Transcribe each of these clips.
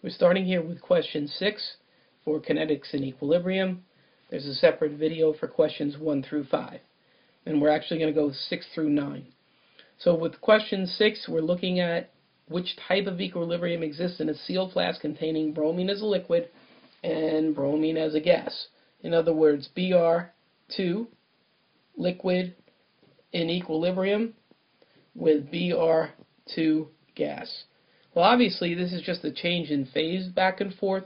We're starting here with question 6 for kinetics and equilibrium. There's a separate video for questions 1 through 5. And we're actually going to go 6 through 9. So with question 6, we're looking at which type of equilibrium exists in a sealed flask containing bromine as a liquid and bromine as a gas. In other words, Br2, liquid in equilibrium with Br2 gas. Well, obviously, this is just a change in phase back and forth.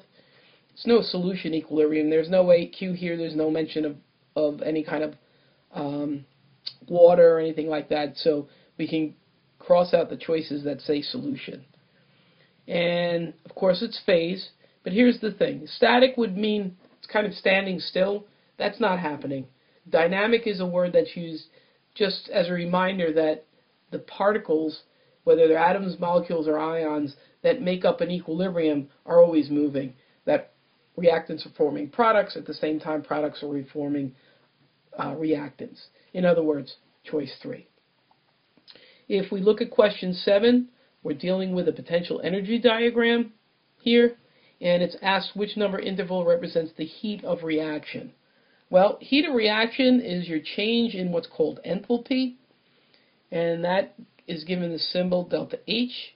It's no solution equilibrium. There's no AQ here. There's no mention of, of any kind of um, water or anything like that. So we can cross out the choices that say solution. And, of course, it's phase. But here's the thing. Static would mean it's kind of standing still. That's not happening. Dynamic is a word that's used just as a reminder that the particles whether they're atoms, molecules, or ions, that make up an equilibrium are always moving. That reactants are forming products, at the same time products are reforming uh, reactants. In other words, choice 3. If we look at question 7, we're dealing with a potential energy diagram here, and it's asked which number interval represents the heat of reaction. Well, heat of reaction is your change in what's called enthalpy, and that is given the symbol delta H,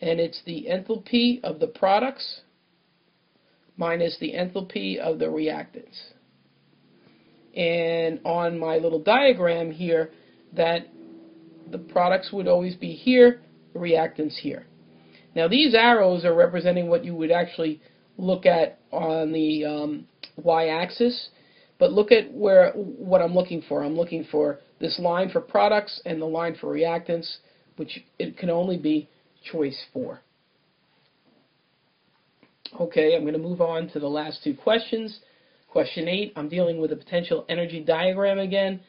and it's the enthalpy of the products minus the enthalpy of the reactants. And on my little diagram here, that the products would always be here, the reactants here. Now these arrows are representing what you would actually look at on the um, y-axis, but look at where what I'm looking for. I'm looking for this line for products and the line for reactants, which it can only be choice 4. Okay, I'm going to move on to the last two questions. Question 8, I'm dealing with a potential energy diagram again,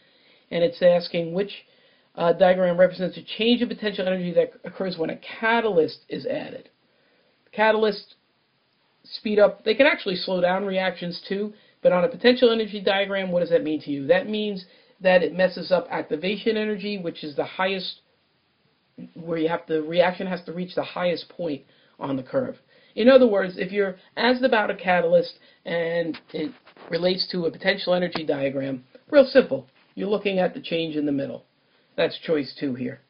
and it's asking which uh, diagram represents a change in potential energy that occurs when a catalyst is added. Catalysts speed up, they can actually slow down reactions too, but on a potential energy diagram, what does that mean to you? That means that it messes up activation energy, which is the highest, where you have the reaction has to reach the highest point on the curve. In other words, if you're asked about a catalyst and it relates to a potential energy diagram, real simple. You're looking at the change in the middle. That's choice two here.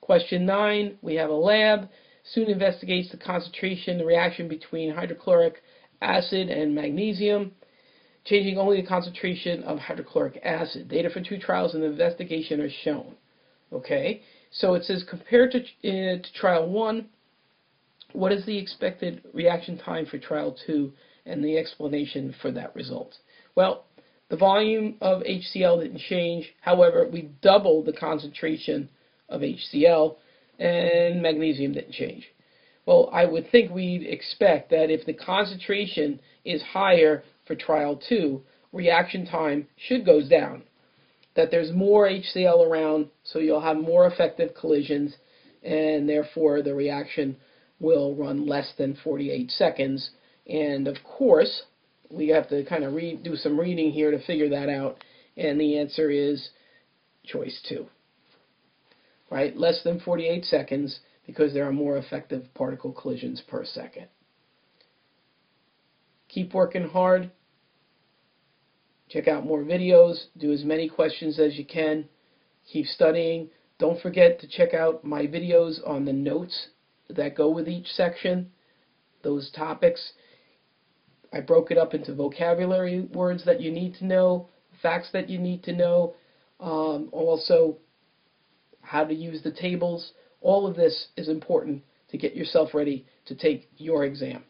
Question nine, we have a lab. Student investigates the concentration, the reaction between hydrochloric acid and magnesium changing only the concentration of hydrochloric acid. Data for two trials in the investigation are shown. Okay, so it says compared to, uh, to trial one, what is the expected reaction time for trial two and the explanation for that result? Well, the volume of HCl didn't change. However, we doubled the concentration of HCl and magnesium didn't change. Well, I would think we'd expect that if the concentration is higher for trial 2, reaction time should goes down. That there's more HCl around, so you'll have more effective collisions, and therefore the reaction will run less than 48 seconds. And of course, we have to kind of read, do some reading here to figure that out, and the answer is choice 2. Right, less than 48 seconds because there are more effective particle collisions per second. Keep working hard. Check out more videos. Do as many questions as you can. Keep studying. Don't forget to check out my videos on the notes that go with each section, those topics. I broke it up into vocabulary words that you need to know, facts that you need to know, um, also how to use the tables. All of this is important to get yourself ready to take your exam.